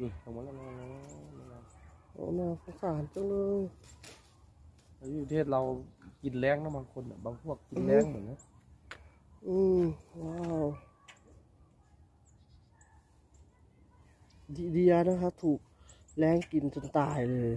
นี่มาแล้วมาแล้วมาโอ้น่าสงสารจังเลยแล้วอยู่ประเทศเรากินแรงนะบางคนอะบางพวกกินแรงเหมือนนะอืมว้าวดีเดียนะครับ ถูกแรงกินจนตายเลย